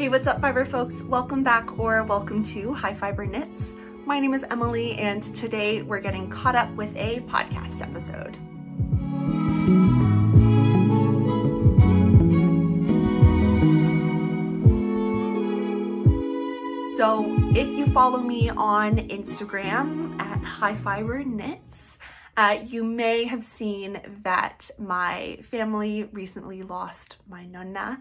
Hey, what's up fiber folks? Welcome back or welcome to High Fiber Knits. My name is Emily and today we're getting caught up with a podcast episode. So if you follow me on Instagram at High Fiber Knits, uh, you may have seen that my family recently lost my nonna.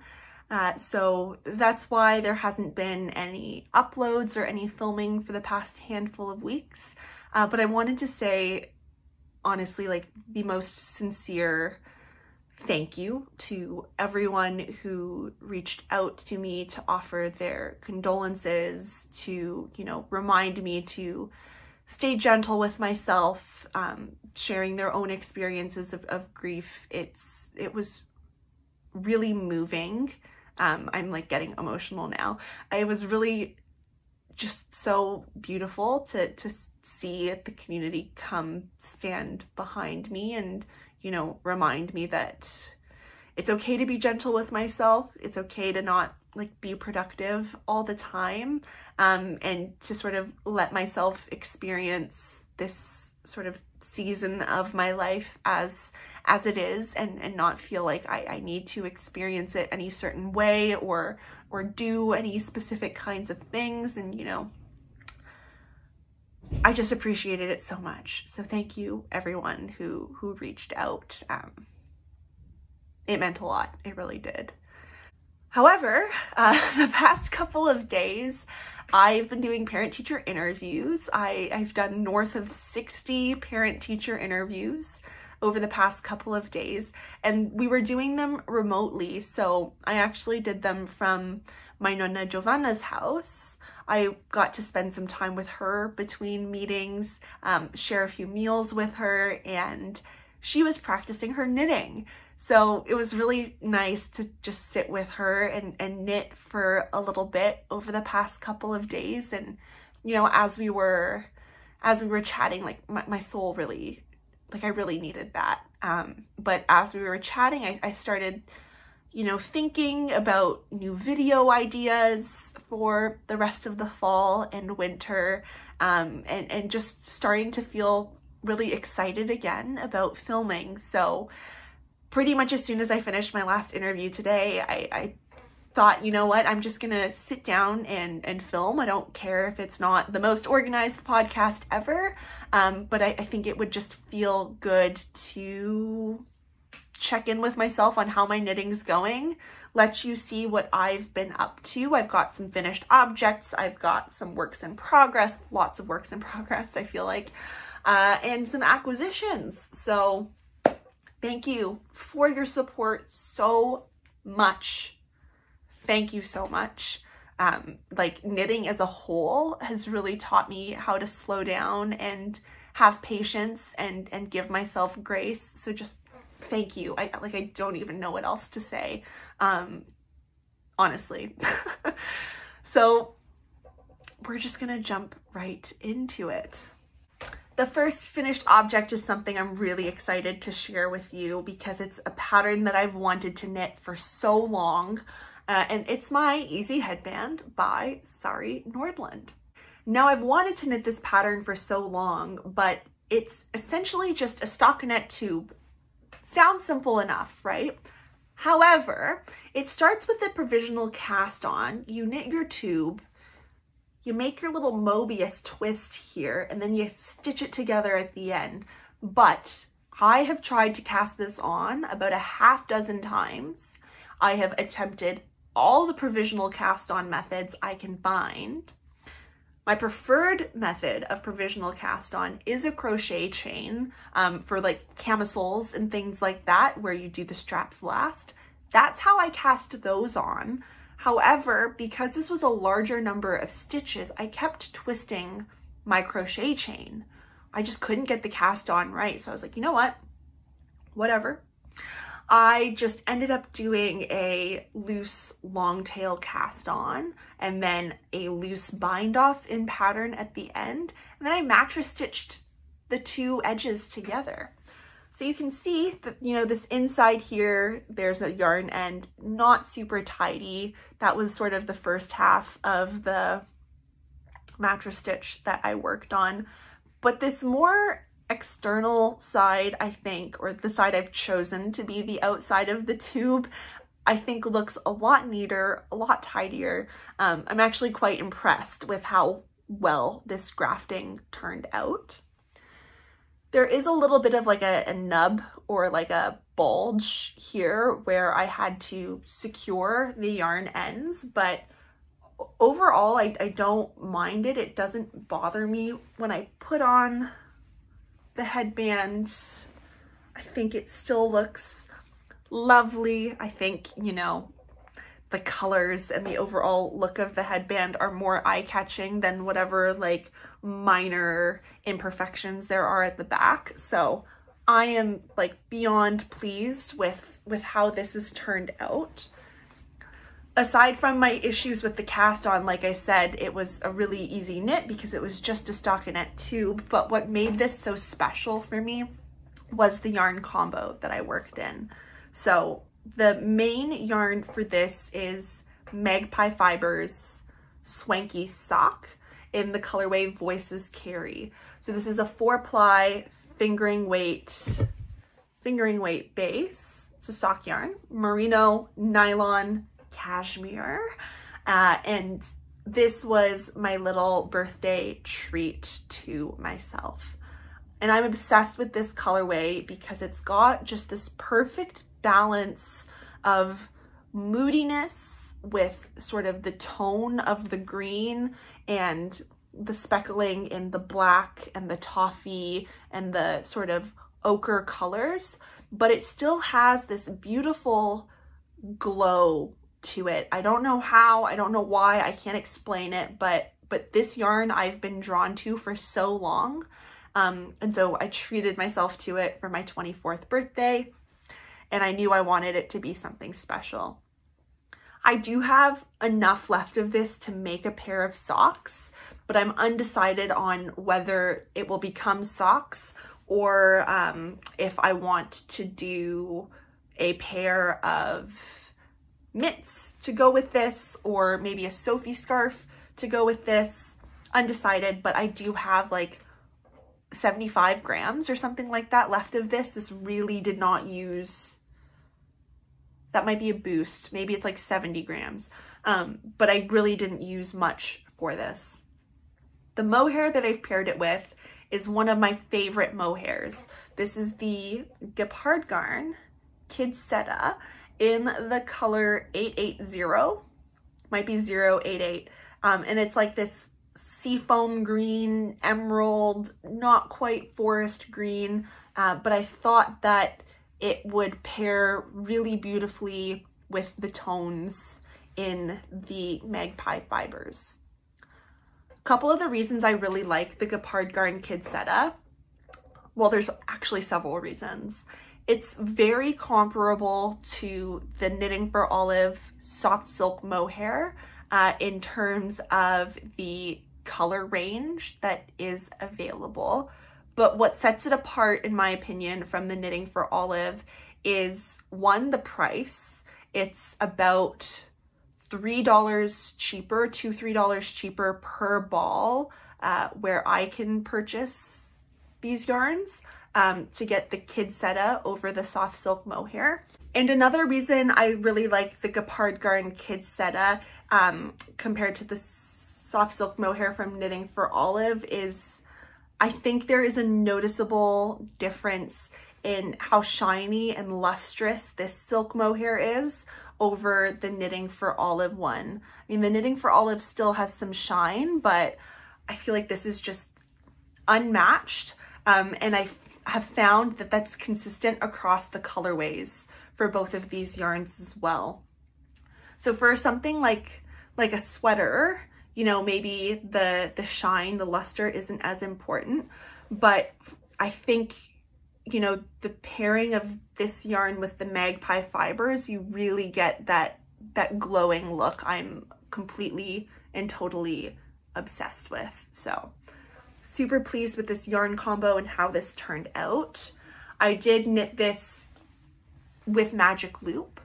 Uh, so that's why there hasn't been any uploads or any filming for the past handful of weeks. Uh, but I wanted to say, honestly, like the most sincere thank you to everyone who reached out to me to offer their condolences, to, you know, remind me to stay gentle with myself, um, sharing their own experiences of, of grief. It's, it was really moving um, I'm like getting emotional now. It was really just so beautiful to, to see the community come stand behind me and, you know, remind me that it's okay to be gentle with myself. It's okay to not like be productive all the time um, and to sort of let myself experience this sort of season of my life as as it is and, and not feel like I, I need to experience it any certain way or or do any specific kinds of things and you know I just appreciated it so much. So thank you everyone who who reached out. Um, it meant a lot. It really did. However, uh, the past couple of days, I've been doing parent-teacher interviews. I, I've done north of 60 parent-teacher interviews over the past couple of days and we were doing them remotely so I actually did them from my nonna Giovanna's house. I got to spend some time with her between meetings, um, share a few meals with her and she was practicing her knitting. So it was really nice to just sit with her and, and knit for a little bit over the past couple of days. And, you know, as we were, as we were chatting, like my, my soul really like I really needed that. Um, but as we were chatting, I, I started, you know, thinking about new video ideas for the rest of the fall and winter, um, and, and just starting to feel really excited again about filming. So pretty much as soon as I finished my last interview today, I, I thought, you know what, I'm just gonna sit down and, and film. I don't care if it's not the most organized podcast ever, um, but I, I think it would just feel good to check in with myself on how my knitting's going, let you see what I've been up to. I've got some finished objects, I've got some works in progress, lots of works in progress, I feel like, uh, and some acquisitions. So thank you for your support so much thank you so much. Um, like knitting as a whole has really taught me how to slow down and have patience and and give myself grace. So just thank you. I like I don't even know what else to say. Um, honestly. so we're just gonna jump right into it. The first finished object is something I'm really excited to share with you because it's a pattern that I've wanted to knit for so long. Uh, and it's my Easy Headband by Sari Nordlund. Now I've wanted to knit this pattern for so long, but it's essentially just a stockinette tube. Sounds simple enough, right? However, it starts with a provisional cast on. You knit your tube, you make your little Mobius twist here, and then you stitch it together at the end. But I have tried to cast this on about a half dozen times. I have attempted all the provisional cast on methods I can find. My preferred method of provisional cast on is a crochet chain um, for like camisoles and things like that where you do the straps last. That's how I cast those on. However, because this was a larger number of stitches, I kept twisting my crochet chain. I just couldn't get the cast on right. So I was like, you know what? Whatever. I just ended up doing a loose long tail cast on and then a loose bind off in pattern at the end. And then I mattress stitched the two edges together. So you can see that, you know, this inside here, there's a yarn end, not super tidy. That was sort of the first half of the mattress stitch that I worked on. But this more external side, I think, or the side I've chosen to be the outside of the tube, I think looks a lot neater, a lot tidier. Um, I'm actually quite impressed with how well this grafting turned out. There is a little bit of like a, a nub or like a bulge here where I had to secure the yarn ends, but overall I, I don't mind it. It doesn't bother me when I put on the headband. I think it still looks lovely. I think, you know, the colors and the overall look of the headband are more eye-catching than whatever like minor imperfections there are at the back. So I am like beyond pleased with, with how this has turned out. Aside from my issues with the cast on, like I said, it was a really easy knit because it was just a stockinette tube. But what made this so special for me was the yarn combo that I worked in. So the main yarn for this is Magpie Fibers Swanky Sock in the colorway Voices Carry. So this is a four ply fingering weight, fingering weight base. It's a sock yarn, merino, nylon, cashmere. Uh, and this was my little birthday treat to myself. And I'm obsessed with this colorway because it's got just this perfect balance of moodiness with sort of the tone of the green and the speckling in the black and the toffee and the sort of ochre colors, but it still has this beautiful glow to it. I don't know how, I don't know why, I can't explain it, but but this yarn I've been drawn to for so long. Um, and so I treated myself to it for my 24th birthday and I knew I wanted it to be something special. I do have enough left of this to make a pair of socks, but I'm undecided on whether it will become socks or um, if I want to do a pair of mitts to go with this or maybe a Sophie scarf to go with this. Undecided, but I do have like 75 grams or something like that left of this. This really did not use that might be a boost. Maybe it's like 70 grams. Um, but I really didn't use much for this. The mohair that I've paired it with is one of my favorite mohairs. This is the Gepard Garn Kid Seta in the color 880, might be 088. Um, and it's like this seafoam green, emerald, not quite forest green, uh, but I thought that it would pair really beautifully with the tones in the Magpie fibers. A couple of the reasons I really like the Gepard Garn Kid Seta, well, there's actually several reasons. It's very comparable to the Knitting for Olive soft silk mohair uh, in terms of the color range that is available. But what sets it apart, in my opinion, from the Knitting for Olive is one, the price. It's about $3 cheaper, two, $3 cheaper per ball, uh, where I can purchase these yarns um, to get the kid Kidsetta over the soft silk mohair. And another reason I really like the Gepard Garn Kid Seta um, compared to the soft silk mohair from Knitting for Olive is I think there is a noticeable difference in how shiny and lustrous this silk mohair is over the Knitting for Olive one. I mean, the Knitting for Olive still has some shine, but I feel like this is just unmatched. Um, and I have found that that's consistent across the colorways for both of these yarns as well. So for something like, like a sweater, you know, maybe the, the shine, the luster isn't as important, but I think, you know, the pairing of this yarn with the magpie fibers, you really get that, that glowing look I'm completely and totally obsessed with. So super pleased with this yarn combo and how this turned out. I did knit this with magic loop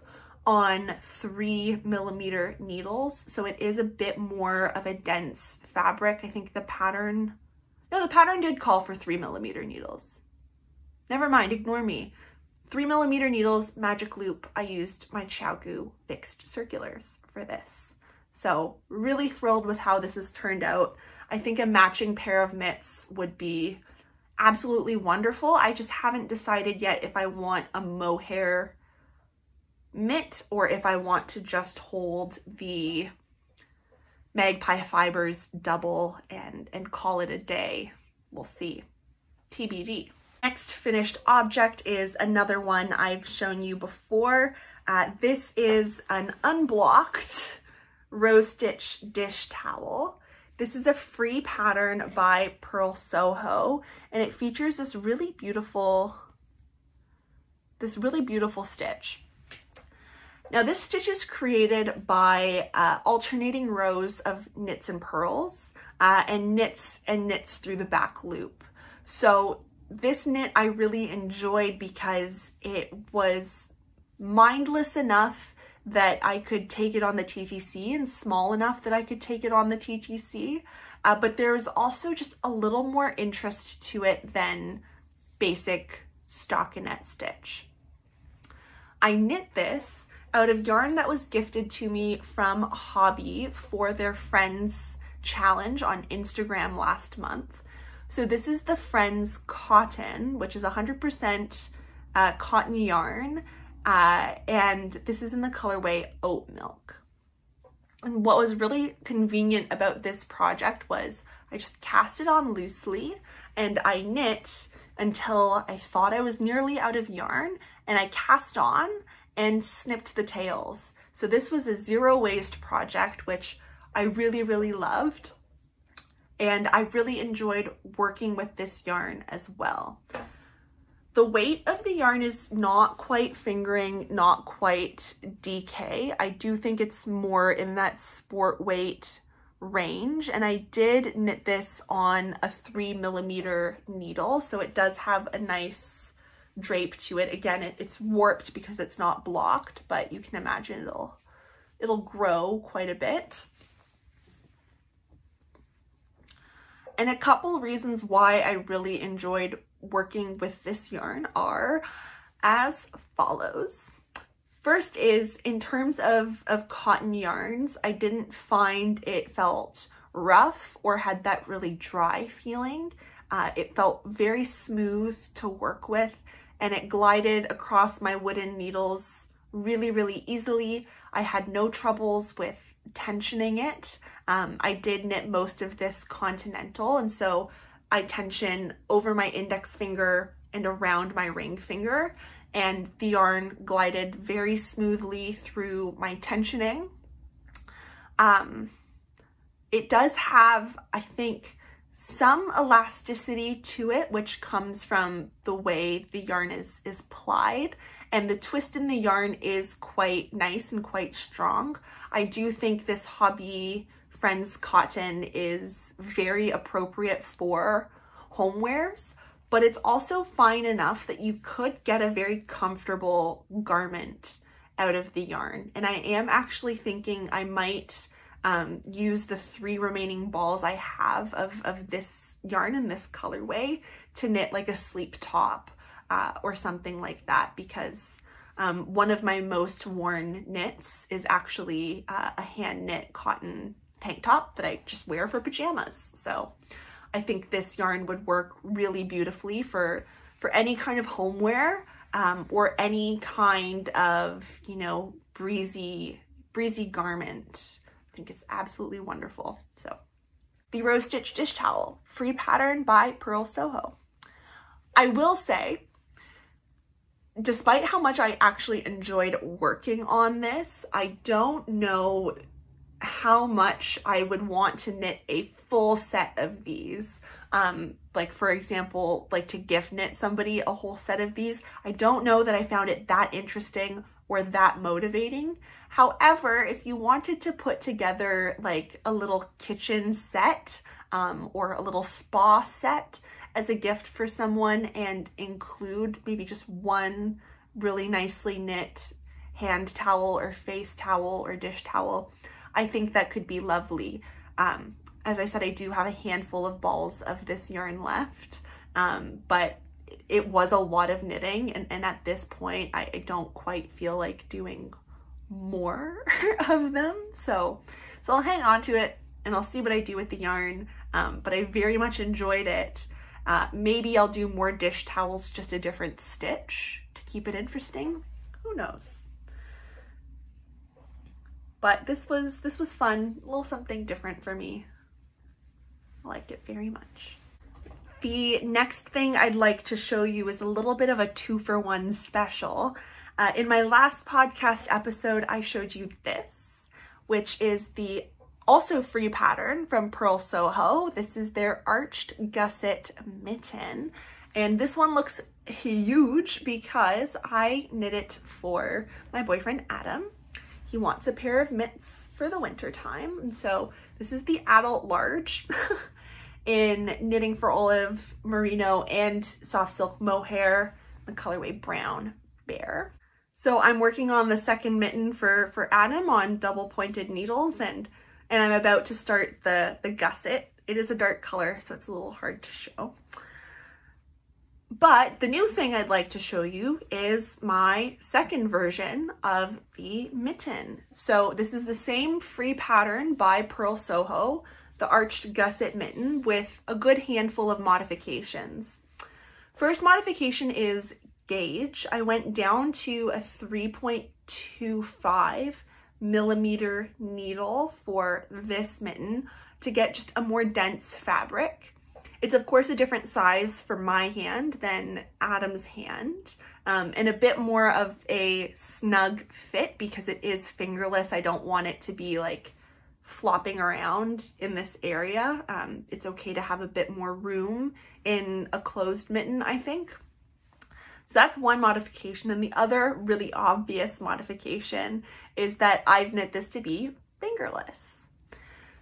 on three millimeter needles. So it is a bit more of a dense fabric. I think the pattern, no, the pattern did call for three millimeter needles. Never mind, ignore me. Three millimeter needles, magic loop. I used my ChiaoGoo fixed circulars for this. So really thrilled with how this has turned out. I think a matching pair of mitts would be absolutely wonderful. I just haven't decided yet if I want a mohair mitt or if I want to just hold the Magpie Fibers double and, and call it a day. We'll see. TBD. Next finished object is another one I've shown you before. Uh, this is an unblocked rose stitch dish towel. This is a free pattern by Purl Soho and it features this really beautiful, this really beautiful stitch. Now this stitch is created by uh, alternating rows of knits and purls uh, and knits and knits through the back loop. So this knit I really enjoyed because it was mindless enough that I could take it on the TTC and small enough that I could take it on the TTC. Uh, but there's also just a little more interest to it than basic stockinette stitch. I knit this out of yarn that was gifted to me from Hobbii for their Friends challenge on Instagram last month. So this is the Friends Cotton, which is 100% uh, cotton yarn uh, and this is in the colorway Oat Milk. And what was really convenient about this project was I just cast it on loosely and I knit until I thought I was nearly out of yarn and I cast on and snipped the tails. So this was a zero waste project, which I really, really loved. And I really enjoyed working with this yarn as well. The weight of the yarn is not quite fingering, not quite DK. I do think it's more in that sport weight range. And I did knit this on a three millimeter needle. So it does have a nice drape to it. Again, it, it's warped because it's not blocked, but you can imagine it'll, it'll grow quite a bit. And a couple reasons why I really enjoyed working with this yarn are as follows. First is in terms of, of cotton yarns, I didn't find it felt rough or had that really dry feeling. Uh, it felt very smooth to work with and it glided across my wooden needles really, really easily. I had no troubles with tensioning it. Um, I did knit most of this continental and so I tension over my index finger and around my ring finger and the yarn glided very smoothly through my tensioning. Um, it does have, I think, some elasticity to it, which comes from the way the yarn is, is plied. And the twist in the yarn is quite nice and quite strong. I do think this Hobbii Friends cotton is very appropriate for homewares, but it's also fine enough that you could get a very comfortable garment out of the yarn. And I am actually thinking I might um, use the three remaining balls I have of, of this yarn in this colorway to knit like a sleep top uh, or something like that because um, one of my most worn knits is actually uh, a hand knit cotton tank top that I just wear for pajamas. So I think this yarn would work really beautifully for, for any kind of homeware um, or any kind of, you know, breezy, breezy garment. I think it's absolutely wonderful. So the Rose Stitch Dish Towel, free pattern by Purl Soho. I will say, despite how much I actually enjoyed working on this, I don't know how much I would want to knit a full set of these. Um, like for example, like to gift knit somebody a whole set of these. I don't know that I found it that interesting or that motivating. However, if you wanted to put together like a little kitchen set um, or a little spa set as a gift for someone and include maybe just one really nicely knit hand towel or face towel or dish towel, I think that could be lovely. Um, as I said, I do have a handful of balls of this yarn left, um, but it was a lot of knitting. And, and at this point, I, I don't quite feel like doing more of them. So, so I'll hang on to it and I'll see what I do with the yarn. Um, but I very much enjoyed it. Uh, maybe I'll do more dish towels, just a different stitch to keep it interesting. Who knows? But this was this was fun, a little something different for me. I liked it very much. The next thing I'd like to show you is a little bit of a two for one special. Uh, in my last podcast episode, I showed you this, which is the also free pattern from Purl Soho. This is their arched gusset mitten. And this one looks huge because I knit it for my boyfriend Adam. He wants a pair of mitts for the winter time. And so this is the adult large in Knitting for Olive Merino and Soft Silk Mohair, the colorway Brown Bear. So I'm working on the second mitten for, for Adam on double pointed needles and, and I'm about to start the, the gusset. It is a dark color, so it's a little hard to show. But the new thing I'd like to show you is my second version of the mitten. So this is the same free pattern by Purl Soho, the arched gusset mitten with a good handful of modifications. First modification is gauge. I went down to a 3.25 millimeter needle for this mitten to get just a more dense fabric. It's of course a different size for my hand than Adam's hand um, and a bit more of a snug fit because it is fingerless. I don't want it to be like flopping around in this area. Um, it's okay to have a bit more room in a closed mitten, I think. So that's one modification. And the other really obvious modification is that I've knit this to be fingerless.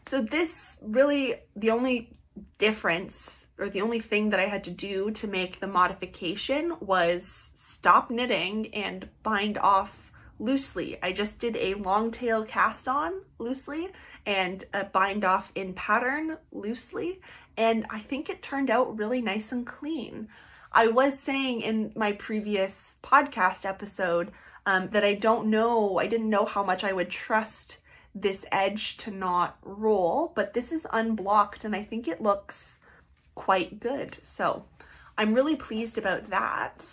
So this really, the only difference or the only thing that I had to do to make the modification was stop knitting and bind off loosely. I just did a long tail cast on loosely and a bind off in pattern loosely and I think it turned out really nice and clean. I was saying in my previous podcast episode um, that I don't know, I didn't know how much I would trust this edge to not roll, but this is unblocked and I think it looks quite good. So I'm really pleased about that.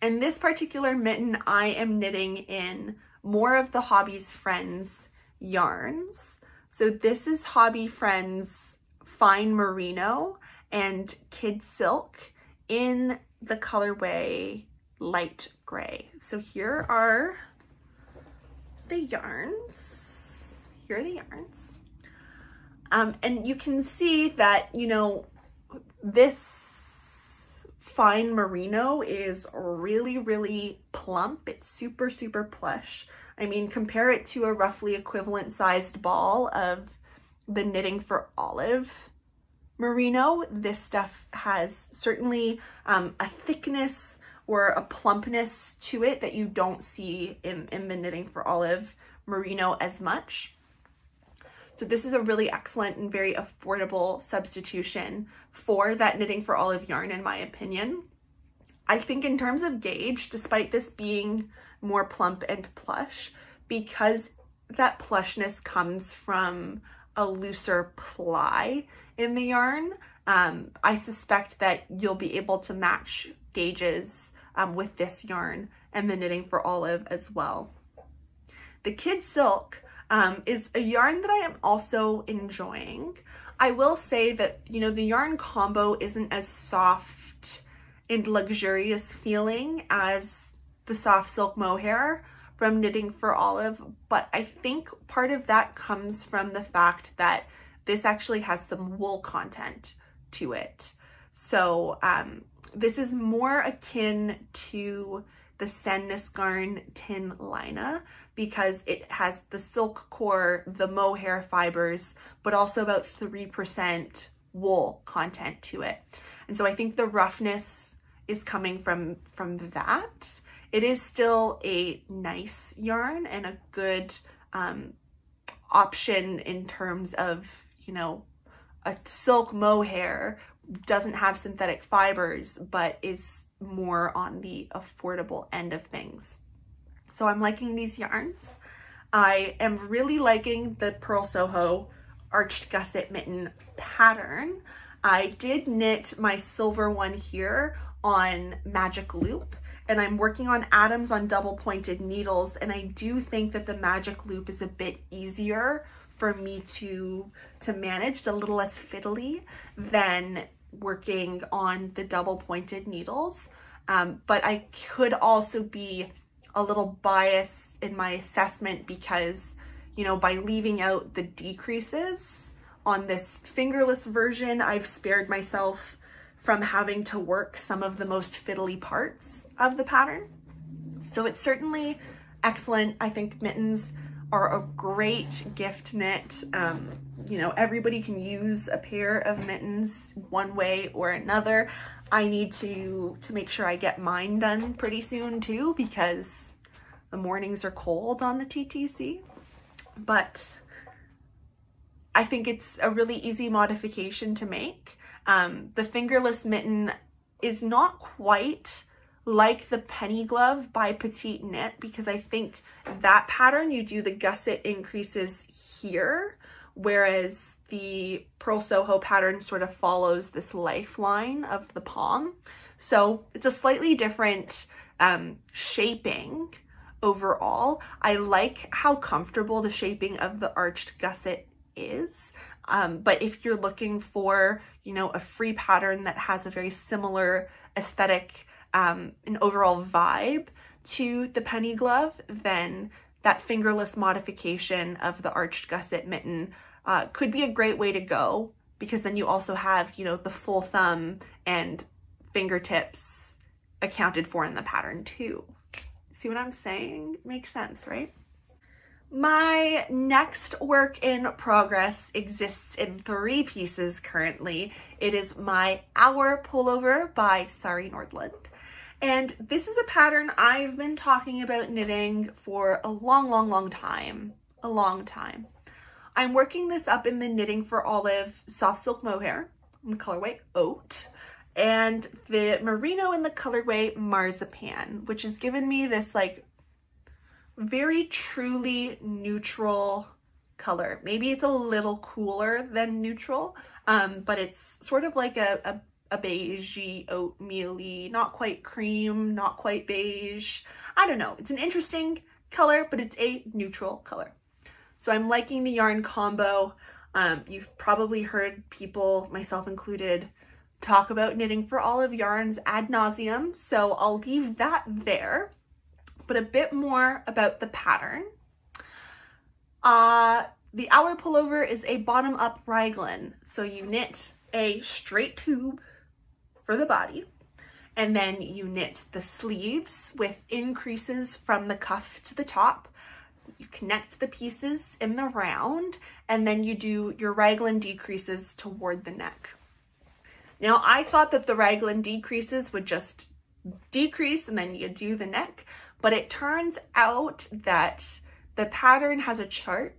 And this particular mitten, I am knitting in more of the Hobbii's Friends yarns. So this is Hobbii Friends Fine Merino and Kid Silk in the colorway light gray. So here are the yarns here are the yarns. Um, and you can see that, you know, this fine merino is really, really plump. It's super, super plush. I mean, compare it to a roughly equivalent sized ball of the Knitting for Olive merino. This stuff has certainly um, a thickness or a plumpness to it that you don't see in, in the Knitting for Olive merino as much. So this is a really excellent and very affordable substitution for that Knitting for Olive yarn in my opinion. I think in terms of gauge, despite this being more plump and plush, because that plushness comes from a looser ply in the yarn, um, I suspect that you'll be able to match gauges um, with this yarn and the Knitting for Olive as well. The Kid Silk um, is a yarn that I am also enjoying. I will say that, you know, the yarn combo isn't as soft and luxurious feeling as the soft silk mohair from Knitting for Olive, but I think part of that comes from the fact that this actually has some wool content to it. So um, this is more akin to the Sandnes Garn Tin Lina because it has the silk core, the mohair fibers, but also about 3% wool content to it. And so I think the roughness is coming from, from that. It is still a nice yarn and a good um, option in terms of, you know, a silk mohair doesn't have synthetic fibers, but is more on the affordable end of things. So I'm liking these yarns. I am really liking the Purl Soho arched gusset mitten pattern. I did knit my silver one here on Magic Loop and I'm working on Adams on double pointed needles and I do think that the Magic Loop is a bit easier for me to to manage, a little less fiddly than working on the double pointed needles. Um, but I could also be a little biased in my assessment because, you know, by leaving out the decreases on this fingerless version, I've spared myself from having to work some of the most fiddly parts of the pattern. So it's certainly excellent. I think mittens are a great gift knit. Um, you know, everybody can use a pair of mittens one way or another. I need to, to make sure I get mine done pretty soon too because the mornings are cold on the TTC. But I think it's a really easy modification to make. Um, the fingerless mitten is not quite like the penny glove by Petite Knit because I think that pattern you do the gusset increases here whereas the Purl Soho pattern sort of follows this lifeline of the palm. So it's a slightly different um, shaping overall. I like how comfortable the shaping of the arched gusset is. Um, but if you're looking for, you know, a free pattern that has a very similar aesthetic um, and overall vibe to the penny glove, then that fingerless modification of the arched gusset mitten uh, could be a great way to go because then you also have, you know, the full thumb and fingertips accounted for in the pattern too. See what I'm saying? Makes sense, right? My next work in progress exists in three pieces currently. It is my Auer Pullover by Sari Nordlund. And this is a pattern I've been talking about knitting for a long, long, long time. A long time. I'm working this up in the Knitting for Olive Soft Silk Mohair in the colorway Oat and the Merino in the colorway Marzipan, which has given me this like very truly neutral color. Maybe it's a little cooler than neutral, um, but it's sort of like a, a, a beigey, oatmeal not quite cream, not quite beige. I don't know. It's an interesting color, but it's a neutral color. So I'm liking the yarn combo. Um, you've probably heard people, myself included, talk about knitting for olive yarns ad nauseum, so I'll leave that there. But a bit more about the pattern. Uh, the Auer Pullover is a bottom-up raglan, so you knit a straight tube for the body, and then you knit the sleeves with increases from the cuff to the top, you connect the pieces in the round and then you do your raglan decreases toward the neck. Now I thought that the raglan decreases would just decrease and then you do the neck, but it turns out that the pattern has a chart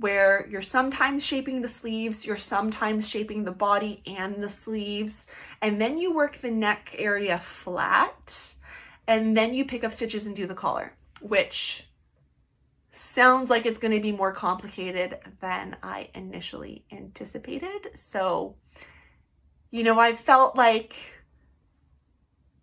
where you're sometimes shaping the sleeves, you're sometimes shaping the body and the sleeves, and then you work the neck area flat, and then you pick up stitches and do the collar, which sounds like it's going to be more complicated than I initially anticipated. So, you know, I've felt like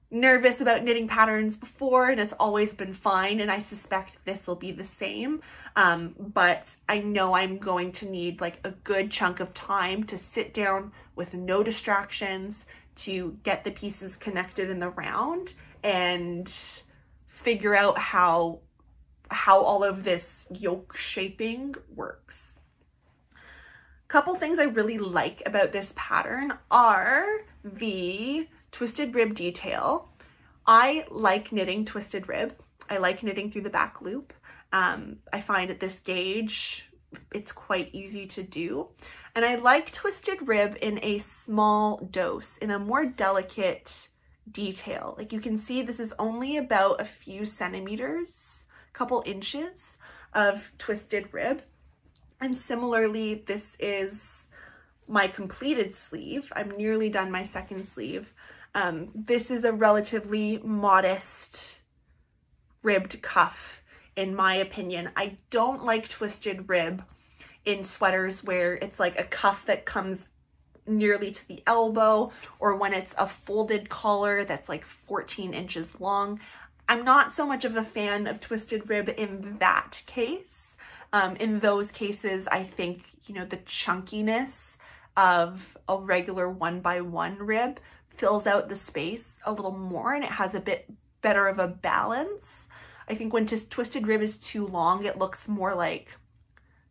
nervous about knitting patterns before and it's always been fine and I suspect this will be the same um, but I know I'm going to need like a good chunk of time to sit down with no distractions to get the pieces connected in the round and figure out how how all of this yoke shaping works. Couple things I really like about this pattern are the twisted rib detail. I like knitting twisted rib. I like knitting through the back loop. Um, I find at this gauge, it's quite easy to do. And I like twisted rib in a small dose, in a more delicate detail. Like you can see this is only about a few centimeters, a couple inches of twisted rib. And similarly, this is my completed sleeve. I'm nearly done my second sleeve. Um, this is a relatively modest ribbed cuff, in my opinion. I don't like twisted rib in sweaters where it's like a cuff that comes nearly to the elbow or when it's a folded collar that's like 14 inches long. I'm not so much of a fan of twisted rib in that case. Um, in those cases, I think, you know, the chunkiness of a regular one by one rib fills out the space a little more and it has a bit better of a balance. I think when just twisted rib is too long, it looks more like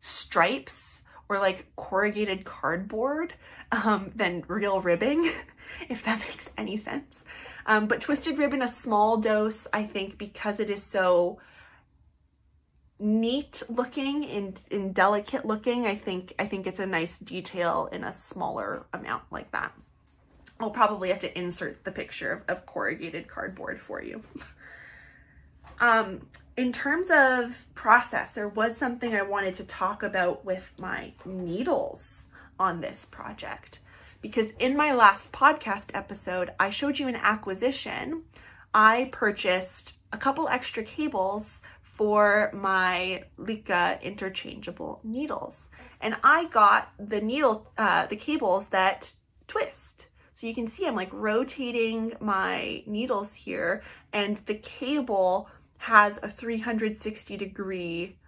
stripes or like corrugated cardboard um, than real ribbing, if that makes any sense. Um, but twisted rib in a small dose, I think because it is so neat looking and, and delicate looking, I think, I think it's a nice detail in a smaller amount like that. I'll probably have to insert the picture of, of corrugated cardboard for you. um, in terms of process, there was something I wanted to talk about with my needles on this project. Because in my last podcast episode, I showed you an acquisition. I purchased a couple extra cables for my Lykke interchangeable needles. And I got the needle, uh, the cables that twist. So you can see I'm like rotating my needles here and the cable has a 360 degree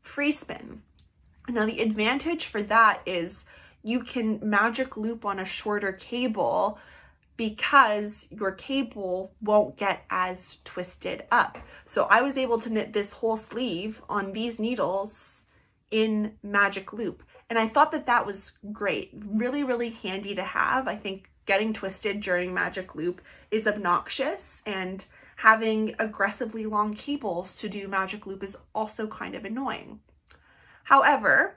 free spin. Now the advantage for that is you can magic loop on a shorter cable because your cable won't get as twisted up. So I was able to knit this whole sleeve on these needles in magic loop. And I thought that that was great, really, really handy to have. I think getting twisted during magic loop is obnoxious and having aggressively long cables to do magic loop is also kind of annoying. However,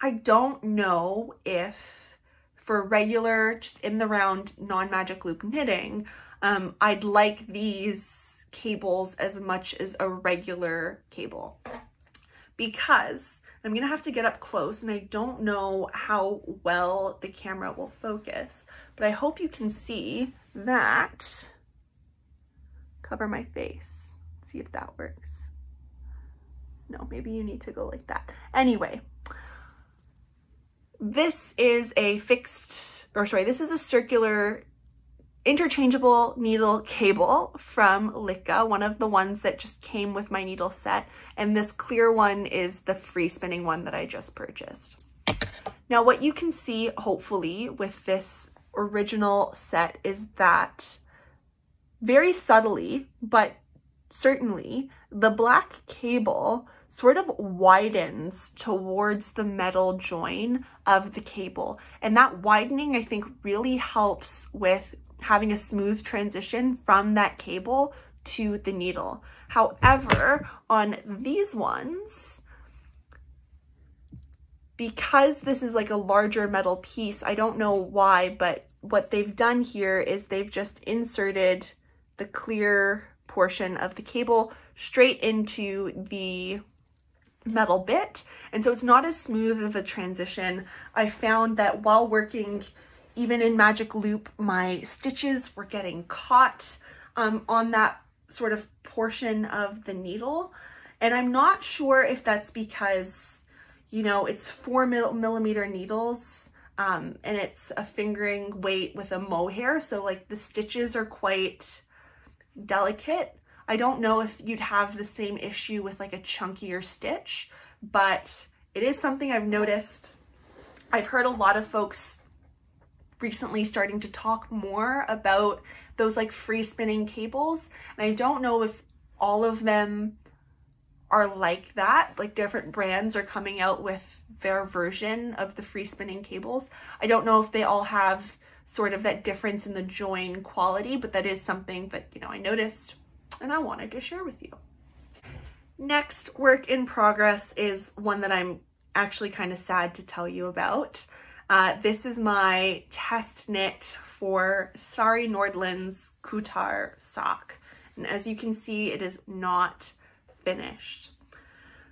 I don't know if for regular, just in the round, non-magic loop knitting, um, I'd like these cables as much as a regular cable because I'm gonna have to get up close and I don't know how well the camera will focus, but I hope you can see that cover my face. See if that works. No, maybe you need to go like that. Anyway, this is a fixed, or sorry, this is a circular interchangeable needle cable from Lykke, one of the ones that just came with my needle set. And this clear one is the free spinning one that I just purchased. Now what you can see, hopefully, with this original set is that very subtly, but certainly, the black cable sort of widens towards the metal join of the cable. And that widening, I think, really helps with having a smooth transition from that cable to the needle. However, on these ones, because this is like a larger metal piece, I don't know why, but what they've done here is they've just inserted the clear portion of the cable straight into the metal bit. And so it's not as smooth of a transition. I found that while working even in Magic Loop, my stitches were getting caught um, on that sort of portion of the needle. And I'm not sure if that's because, you know, it's four millimeter needles um, and it's a fingering weight with a mohair. So like the stitches are quite delicate. I don't know if you'd have the same issue with like a chunkier stitch, but it is something I've noticed. I've heard a lot of folks recently starting to talk more about those like free spinning cables. And I don't know if all of them are like that, like different brands are coming out with their version of the free spinning cables. I don't know if they all have sort of that difference in the join quality, but that is something that, you know, I noticed and I wanted to share with you. Next work in progress is one that I'm actually kind of sad to tell you about. Uh, this is my test knit for Sari Nordlund's Kuutar sock. And as you can see, it is not finished.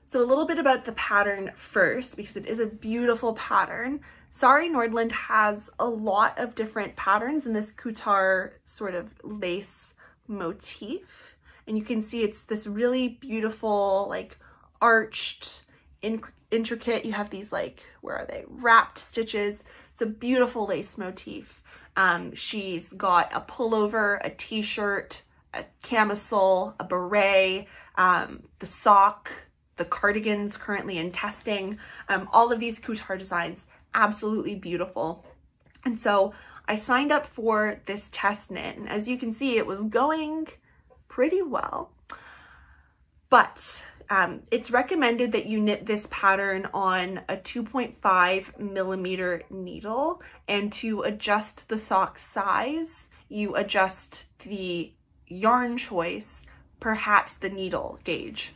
So a little bit about the pattern first, because it is a beautiful pattern. Sari Nordland has a lot of different patterns in this Kuutar sort of lace motif. And you can see it's this really beautiful, like arched, in intricate. You have these like, where are they? Wrapped stitches. It's a beautiful lace motif. Um, she's got a pullover, a t-shirt, a camisole, a beret, um, the sock, the cardigans currently in testing. Um, all of these couture designs, absolutely beautiful. And so I signed up for this test knit and as you can see, it was going pretty well. But um, it's recommended that you knit this pattern on a 2.5 millimeter needle and to adjust the sock size, you adjust the yarn choice, perhaps the needle gauge.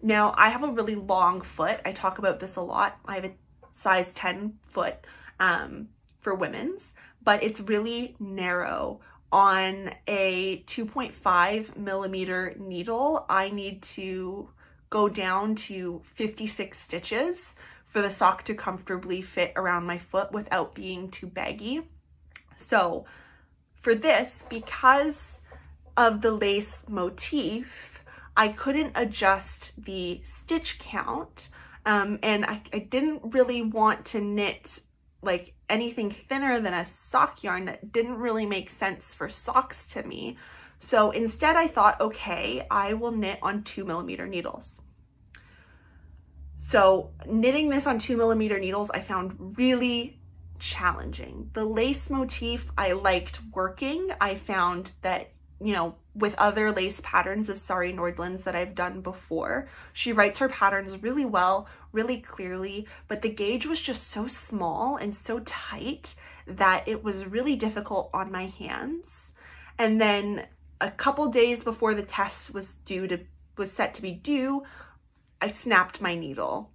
Now I have a really long foot. I talk about this a lot. I have a size 10 foot um, for women's, but it's really narrow on a 2.5 millimeter needle, I need to go down to 56 stitches for the sock to comfortably fit around my foot without being too baggy. So for this, because of the lace motif, I couldn't adjust the stitch count um, and I, I didn't really want to knit like anything thinner than a sock yarn that didn't really make sense for socks to me. So instead I thought, okay, I will knit on two millimeter needles. So knitting this on two millimeter needles, I found really challenging. The lace motif I liked working. I found that, you know, with other lace patterns of Sari Nordlund's that I've done before, she writes her patterns really well, really clearly, but the gauge was just so small and so tight that it was really difficult on my hands. And then a couple days before the test was due to was set to be due, I snapped my needle.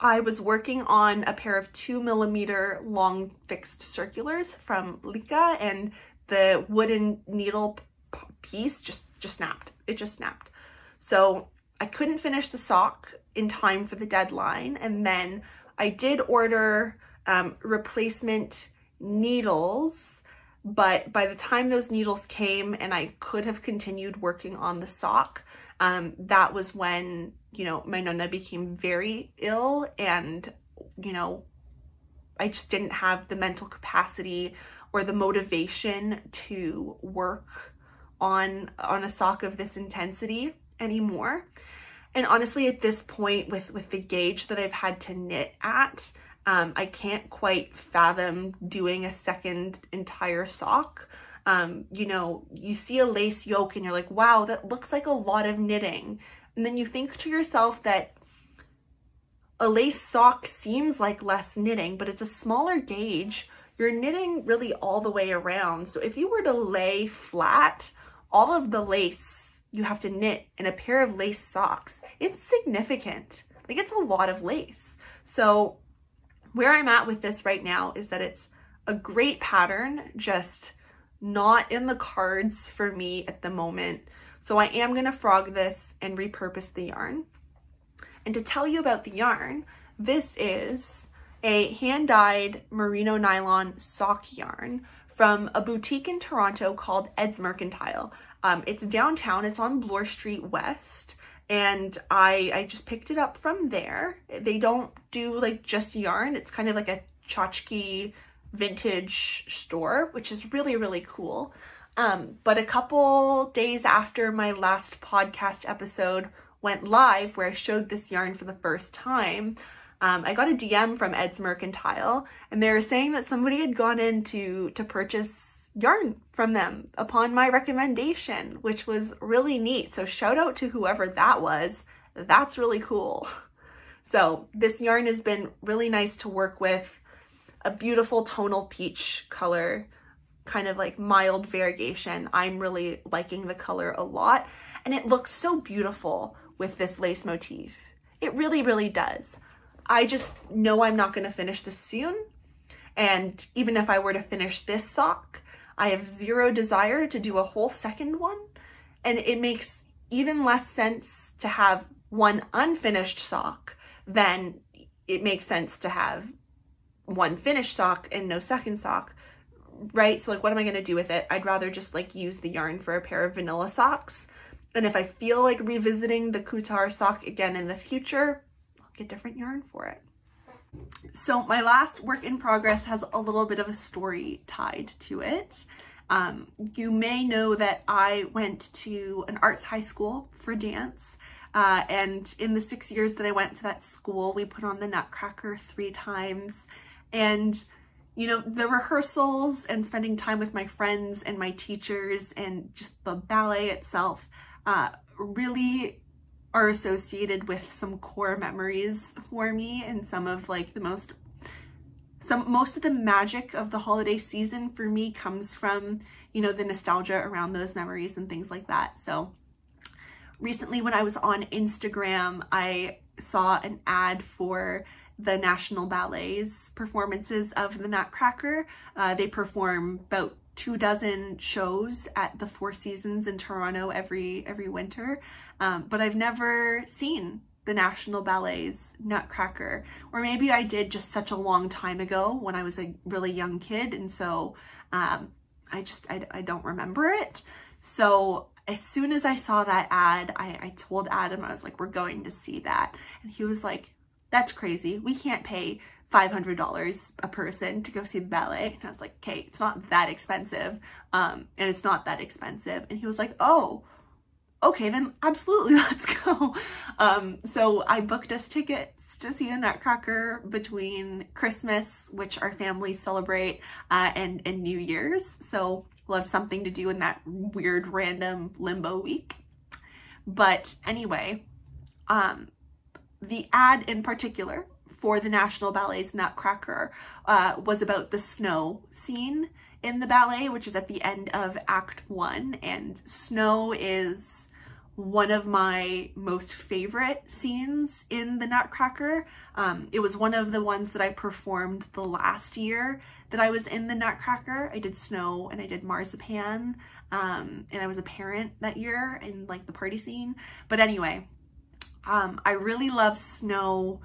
I was working on a pair of two millimeter long fixed circulars from Lykke and the wooden needle piece just, just snapped. It just snapped. So I couldn't finish the sock in time for the deadline. And then I did order um, replacement needles, but by the time those needles came and I could have continued working on the sock, um, that was when, you know, my nonna became very ill and, you know, I just didn't have the mental capacity or the motivation to work on on a sock of this intensity anymore. And honestly, at this point with, with the gauge that I've had to knit at, um, I can't quite fathom doing a second entire sock um, you know, you see a lace yoke and you're like, wow, that looks like a lot of knitting. And then you think to yourself that a lace sock seems like less knitting, but it's a smaller gauge. You're knitting really all the way around. So if you were to lay flat, all of the lace you have to knit in a pair of lace socks, it's significant. Like it's a lot of lace. So where I'm at with this right now is that it's a great pattern, just not in the cards for me at the moment. So I am to frog this and repurpose the yarn. And to tell you about the yarn, this is a hand-dyed merino nylon sock yarn from a boutique in Toronto called Ed's Mercantile. Um, it's downtown, it's on Bloor Street West, and I, I just picked it up from there. They don't do like just yarn, it's kind of like a tchotchke vintage store, which is really, really cool. Um, but a couple days after my last podcast episode went live, where I showed this yarn for the first time, um, I got a DM from Ed's Mercantile, and they were saying that somebody had gone in to, to purchase yarn from them upon my recommendation, which was really neat. So shout out to whoever that was. That's really cool. So this yarn has been really nice to work with a beautiful tonal peach color, kind of like mild variegation. I'm really liking the color a lot and it looks so beautiful with this lace motif. It really, really does. I just know I'm not going to finish this soon. And even if I were to finish this sock, I have zero desire to do a whole second one. And it makes even less sense to have one unfinished sock than it makes sense to have one finished sock and no second sock right? So like, what am I going to do with it? I'd rather just like use the yarn for a pair of vanilla socks. And if I feel like revisiting the Kuutar sock again in the future, I'll get different yarn for it. So my last work in progress has a little bit of a story tied to it. Um, you may know that I went to an arts high school for dance. Uh, and in the six years that I went to that school, we put on the Nutcracker three times. And you know, the rehearsals and spending time with my friends and my teachers and just the ballet itself uh, really are associated with some core memories for me and some of like the most some most of the magic of the holiday season for me comes from you know the nostalgia around those memories and things like that. So recently when I was on Instagram I saw an ad for the National Ballet's performances of the Nutcracker. Uh, they perform about two dozen shows at the Four Seasons in Toronto every every winter, um, but I've never seen the National Ballet's Nutcracker, or maybe I did just such a long time ago when I was a really young kid, and so um, I just I, I don't remember it. So as soon as I saw that ad, I, I told Adam, I was like, we're going to see that. And he was like, that's crazy. We can't pay $500 a person to go see the ballet. And I was like, okay, it's not that expensive. Um, and it's not that expensive. And he was like, oh, okay, then absolutely, let's go. Um, so I booked us tickets to see the Nutcracker between Christmas, which our families celebrate, uh, and, and New Year's. So we'll have something to do in that weird random limbo week. But anyway, um, the ad in particular for the National Ballet's Nutcracker uh, was about the snow scene in the ballet, which is at the end of Act One. And snow is one of my most favorite scenes in the Nutcracker. Um, it was one of the ones that I performed the last year that I was in the Nutcracker. I did snow and I did marzipan, um, and I was a parent that year in like the party scene. But anyway, um, I really love snow.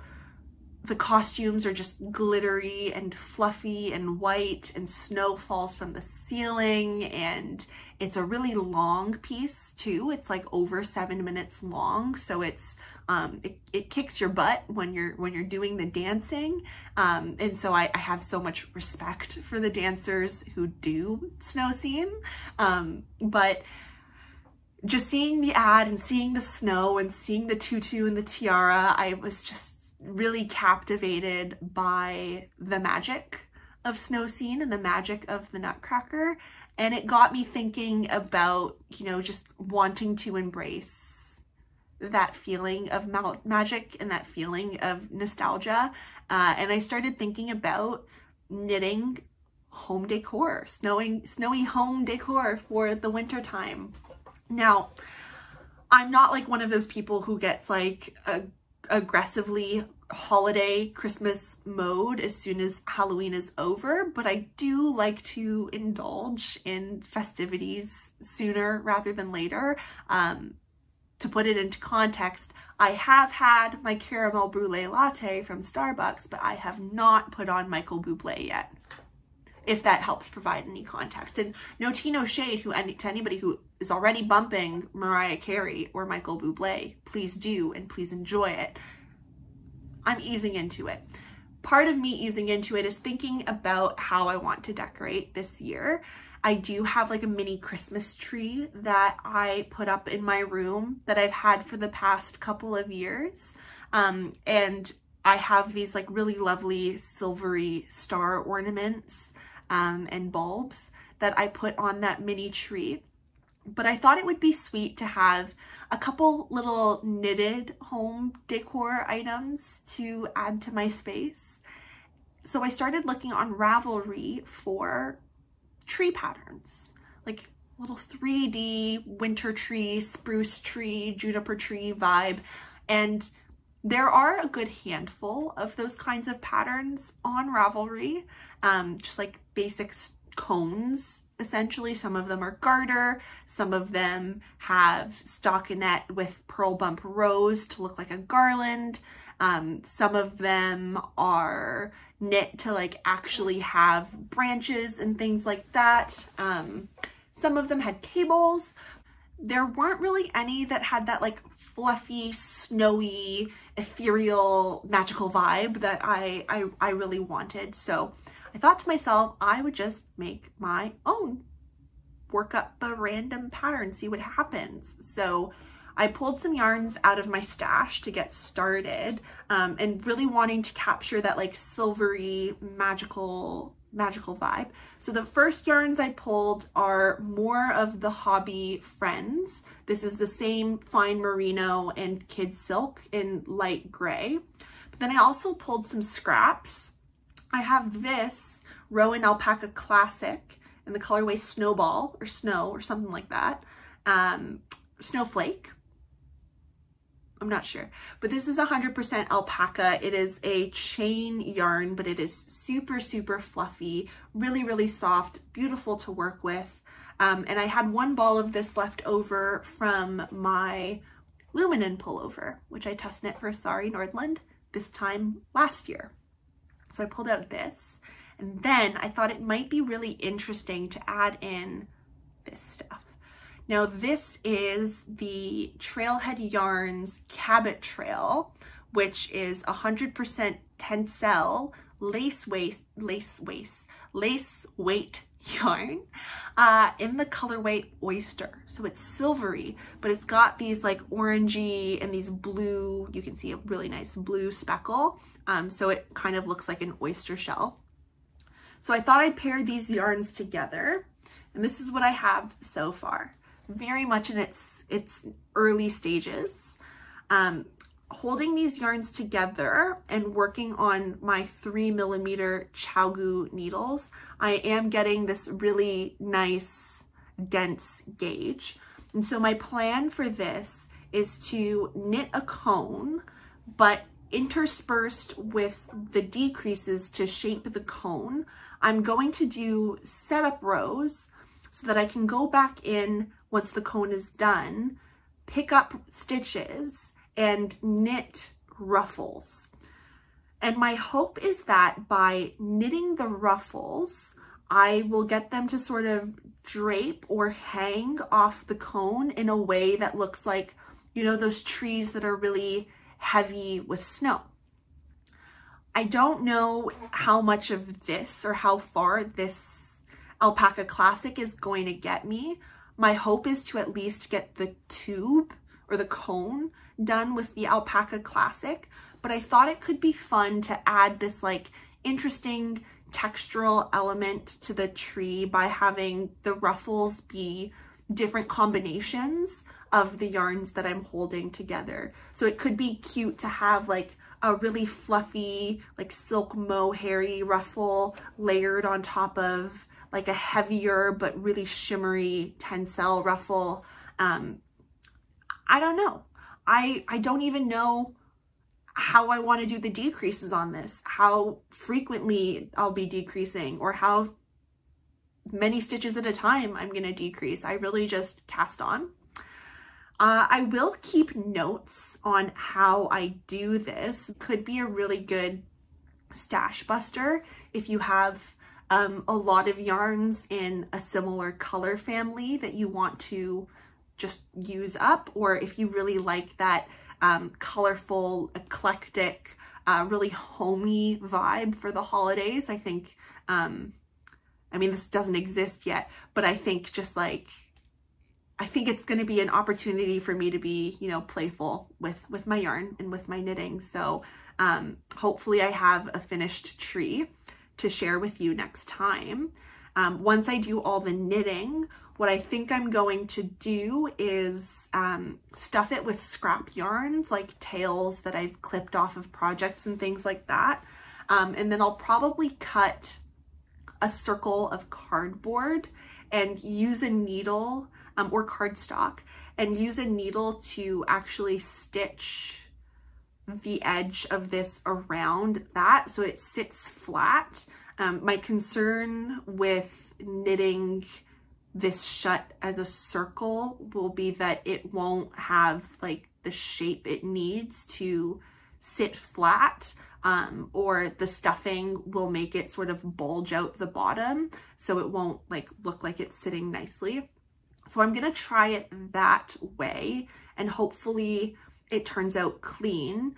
The costumes are just glittery and fluffy and white and snow falls from the ceiling and it's a really long piece too. It's like over seven minutes long. So it's, um, it, it kicks your butt when you're, when you're doing the dancing. Um, and so I, I have so much respect for the dancers who do snow scene. Um, but just seeing the ad and seeing the snow and seeing the tutu and the tiara, I was just really captivated by the magic of snow scene and the magic of the nutcracker. And it got me thinking about, you know, just wanting to embrace that feeling of ma magic and that feeling of nostalgia. Uh, and I started thinking about knitting home decor, snowing, snowy home decor for the winter time. Now, I'm not like one of those people who gets like a aggressively holiday Christmas mode as soon as Halloween is over, but I do like to indulge in festivities sooner rather than later. Um, to put it into context, I have had my caramel brulee latte from Starbucks, but I have not put on Michael Bublé yet if that helps provide any context. And no tea, no shade who, to anybody who is already bumping Mariah Carey or Michael Bublé. Please do and please enjoy it. I'm easing into it. Part of me easing into it is thinking about how I want to decorate this year. I do have like a mini Christmas tree that I put up in my room that I've had for the past couple of years. Um, and I have these like really lovely silvery star ornaments um, and bulbs that I put on that mini tree. But I thought it would be sweet to have a couple little knitted home decor items to add to my space. So I started looking on Ravelry for tree patterns, like little 3D winter tree, spruce tree, juniper tree vibe. And There are a good handful of those kinds of patterns on Ravelry, um, just like basic cones essentially. Some of them are garter, some of them have stockinette with purl bump rows to look like a garland. Um, some of them are knit to like actually have branches and things like that. Um, some of them had cables. There weren't really any that had that like fluffy, snowy, ethereal, magical vibe that I, I, I really wanted. So I thought to myself, I would just make my own, work up a random pattern, see what happens. So I pulled some yarns out of my stash to get started um, and really wanting to capture that like silvery magical magical vibe. So the first yarns I pulled are more of the Hobbii Friends. This is the same fine merino and kid silk in light gray. But then I also pulled some scraps. I have this Rowan Alpaca Classic in the colorway Snowball or Snow or something like that. Um, Snowflake. I'm not sure, but this is 100% alpaca. It is a chain yarn, but it is super, super fluffy, really, really soft, beautiful to work with. Um, and I had one ball of this left over from my Luminen pullover, which I test knit for Sari Nordlund this time last year. So I pulled out this and then I thought it might be really interesting to add in this stuff. Now this is the Trailhead Yarns Cabot Trail, which is 100% tencel lace waist, lace waist, lace weight yarn uh, in the colorway Oyster. So it's silvery, but it's got these like orangey and these blue, you can see a really nice blue speckle. Um, so it kind of looks like an oyster shell. So I thought I'd pair these yarns together and this is what I have so far very much in its, its early stages. Um, holding these yarns together and working on my three millimeter ChiaoGoo needles, I am getting this really nice dense gauge. And so my plan for this is to knit a cone, but interspersed with the decreases to shape the cone, I'm going to do setup rows so that I can go back in once the cone is done, pick up stitches and knit ruffles. And my hope is that by knitting the ruffles, I will get them to sort of drape or hang off the cone in a way that looks like, you know, those trees that are really heavy with snow. I don't know how much of this or how far this Alpaca Classic is going to get me, my hope is to at least get the tube or the cone done with the Alpaca Classic, but I thought it could be fun to add this like interesting textural element to the tree by having the ruffles be different combinations of the yarns that I'm holding together. So it could be cute to have like a really fluffy, like silk mohairy ruffle layered on top of like a heavier but really shimmery tencel ruffle. Um, I don't know. I, I don't even know how I want to do the decreases on this, how frequently I'll be decreasing or how many stitches at a time I'm going to decrease. I really just cast on. Uh, I will keep notes on how I do this. Could be a really good stash buster if you have um, a lot of yarns in a similar color family that you want to just use up, or if you really like that um, colorful, eclectic, uh, really homey vibe for the holidays, I think, um, I mean, this doesn't exist yet, but I think just like, I think it's going to be an opportunity for me to be, you know, playful with, with my yarn and with my knitting. So um, hopefully I have a finished tree to share with you next time. Um, once I do all the knitting, what I think I'm going to do is um, stuff it with scrap yarns, like tails that I've clipped off of projects and things like that. Um, and then I'll probably cut a circle of cardboard and use a needle um, or cardstock and use a needle to actually stitch the edge of this around that so it sits flat. Um, my concern with knitting this shut as a circle will be that it won't have like the shape it needs to sit flat um, or the stuffing will make it sort of bulge out the bottom so it won't like look like it's sitting nicely. So I'm gonna try it that way and hopefully it turns out clean.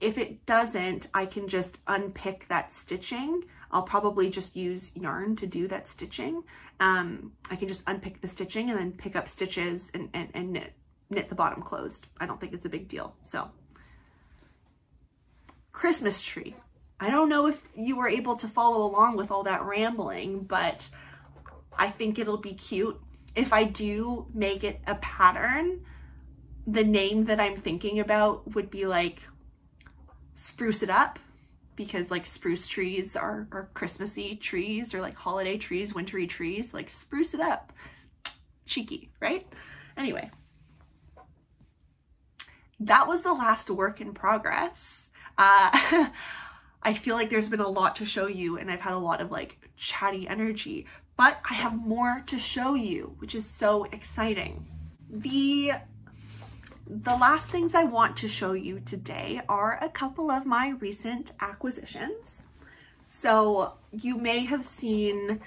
If it doesn't, I can just unpick that stitching. I'll probably just use yarn to do that stitching. Um, I can just unpick the stitching and then pick up stitches and, and, and knit, knit the bottom closed. I don't think it's a big deal. So Christmas tree. I don't know if you were able to follow along with all that rambling, but I think it'll be cute. If I do make it a pattern, the name that I'm thinking about would be like spruce it up because like spruce trees are, are Christmassy trees or like holiday trees, wintry trees, like spruce it up. Cheeky, right? Anyway, that was the last work in progress. Uh, I feel like there's been a lot to show you and I've had a lot of like chatty energy, but I have more to show you, which is so exciting. The the last things I want to show you today are a couple of my recent acquisitions. So you may have seen,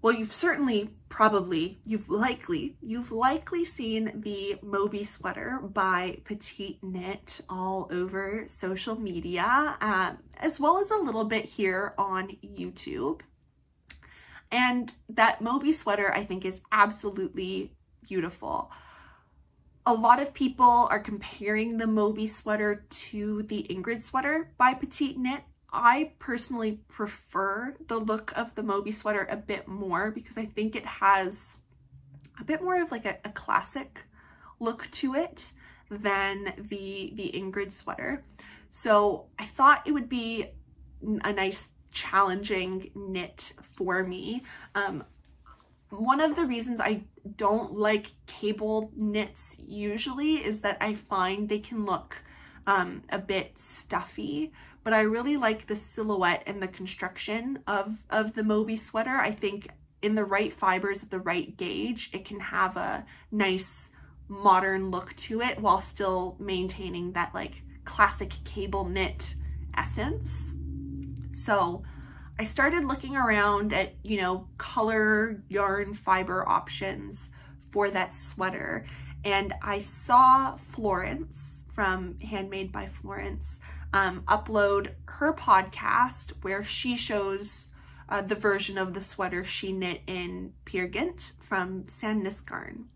well, you've certainly probably, you've likely, you've likely seen the Moby sweater by Petite Knit all over social media, um, as well as a little bit here on YouTube. And that Moby sweater I think is absolutely beautiful. A lot of people are comparing the Moby sweater to the Ingrid sweater by Petite Knit. I personally prefer the look of the Moby sweater a bit more because I think it has a bit more of like a, a classic look to it than the, the Ingrid sweater. So I thought it would be a nice challenging knit for me. Um, one of the reasons I don't like cable knits usually is that I find they can look um, a bit stuffy, but I really like the silhouette and the construction of, of the Moby sweater. I think in the right fibers at the right gauge, it can have a nice modern look to it while still maintaining that like classic cable knit essence. So I started looking around at, you know, color yarn fiber options for that sweater. And I saw Florence from Handmade by Florence um, upload her podcast where she shows uh, the version of the sweater she knit in Peer Gynt from Sandnes Garn.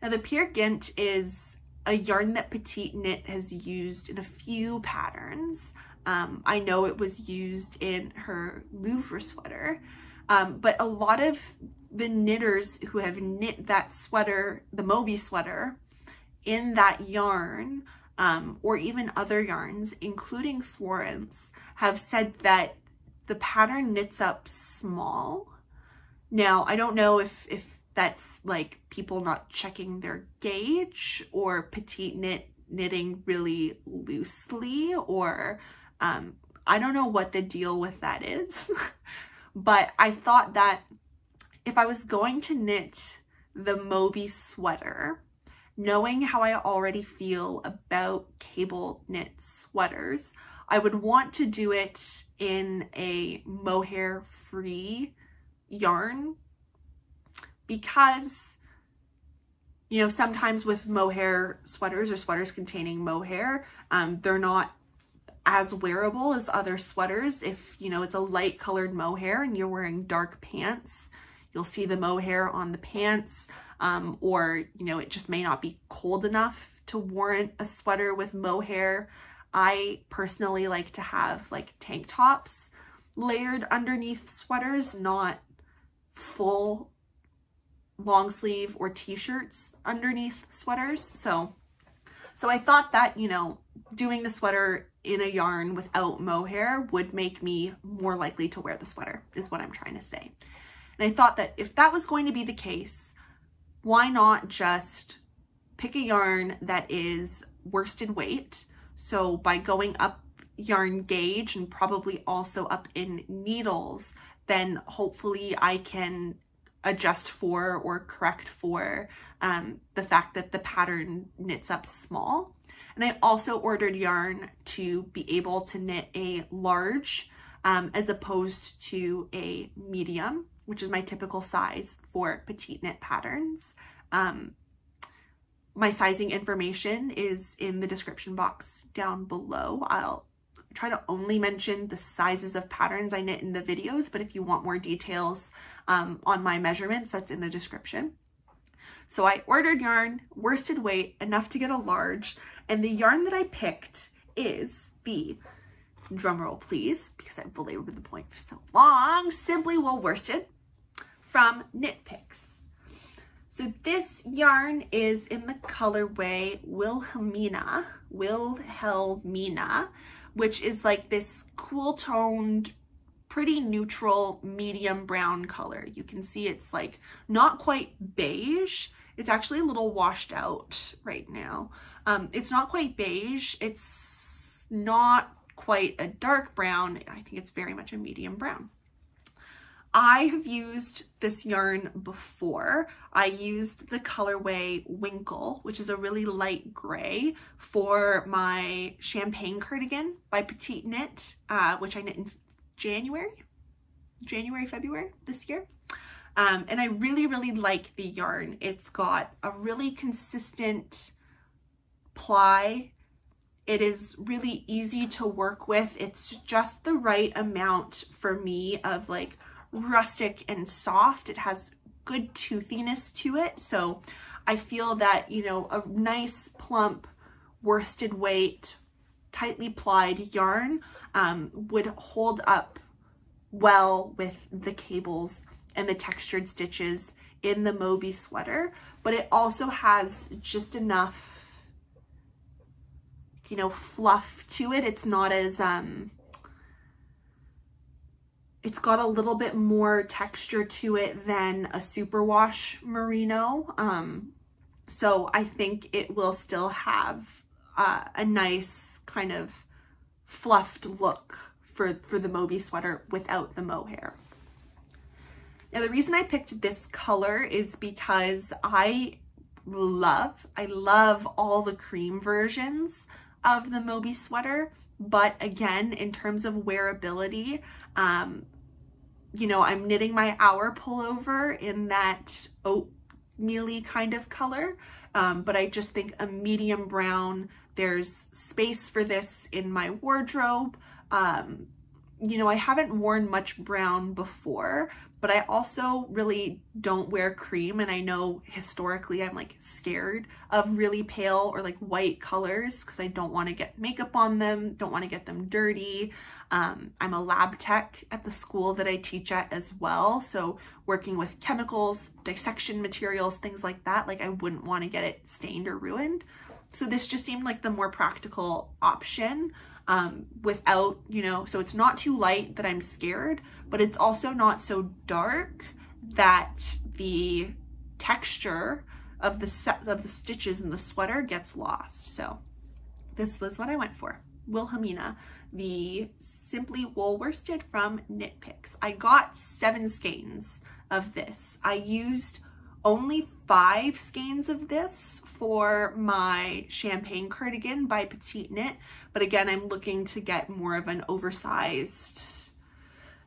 Now the Peer Gynt is a yarn that Petite Knit has used in a few patterns. Um, I know it was used in her Louvre sweater, um, but a lot of the knitters who have knit that sweater, the Moby sweater, in that yarn, um, or even other yarns, including Florence, have said that the pattern knits up small. Now, I don't know if, if that's like people not checking their gauge or petite knit knitting really loosely or um, I don't know what the deal with that is, but I thought that if I was going to knit the Moby sweater, knowing how I already feel about cable knit sweaters, I would want to do it in a mohair free yarn because you know sometimes with mohair sweaters or sweaters containing mohair um, they're not as wearable as other sweaters. If, you know, it's a light colored mohair and you're wearing dark pants, you'll see the mohair on the pants um, or, you know, it just may not be cold enough to warrant a sweater with mohair. I personally like to have like tank tops layered underneath sweaters, not full long sleeve or t-shirts underneath sweaters. So, so I thought that, you know, doing the sweater in a yarn without mohair would make me more likely to wear the sweater, is what I'm trying to say. And I thought that if that was going to be the case, why not just pick a yarn that is worsted weight, So by going up yarn gauge and probably also up in needles, then hopefully I can adjust for or correct for um, the fact that the pattern knits up small. And I also ordered yarn to be able to knit a large um, as opposed to a medium, which is my typical size for petite knit patterns. Um, my sizing information is in the description box down below. I'll try to only mention the sizes of patterns I knit in the videos, but if you want more details um, on my measurements, that's in the description. So I ordered yarn, worsted weight, enough to get a large, and the yarn that I picked is the, drumroll please, because I've belabored the point for so long, Simply Wool Worsted from Knit Picks. So this yarn is in the colorway Wilhelmina, Wilhelmina, which is like this cool toned, pretty neutral medium brown color. You can see it's like not quite beige. It's actually a little washed out right now. Um, it's not quite beige. It's not quite a dark brown. I think it's very much a medium brown. I have used this yarn before. I used the colorway Winkle, which is a really light gray for my champagne cardigan by Petite Knit, uh, which I knit in January, January, February this year. Um, and I really, really like the yarn. It's got a really consistent ply. It is really easy to work with. It's just the right amount for me of like rustic and soft. It has good toothiness to it. So I feel that, you know, a nice plump worsted weight, tightly plied yarn um, would hold up well with the cables and the textured stitches in the Moby sweater, but it also has just enough, you know, fluff to it. It's not as, um, it's got a little bit more texture to it than a superwash merino. Um, so I think it will still have uh, a nice kind of fluffed look for, for the Moby sweater without the mohair. Now the reason I picked this color is because I love, I love all the cream versions of the Moby sweater. But again, in terms of wearability, um, you know, I'm knitting my Auer pullover in that oatmeal kind of color, um, but I just think a medium brown, there's space for this in my wardrobe. Um, you know, I haven't worn much brown before, but I also really don't wear cream. And I know historically I'm like scared of really pale or like white colors because I don't want to get makeup on them, don't want to get them dirty. Um, I'm a lab tech at the school that I teach at as well. So working with chemicals, dissection materials, things like that, like I wouldn't want to get it stained or ruined. So this just seemed like the more practical option um, without, you know, so it's not too light that I'm scared, but it's also not so dark that the texture of the set of the stitches in the sweater gets lost. So this was what I went for. Wilhelmina, the Simply Wool Worsted from Knit Picks. I got seven skeins of this. I used only five skeins of this for my champagne cardigan by Petite Knit. But again, I'm looking to get more of an oversized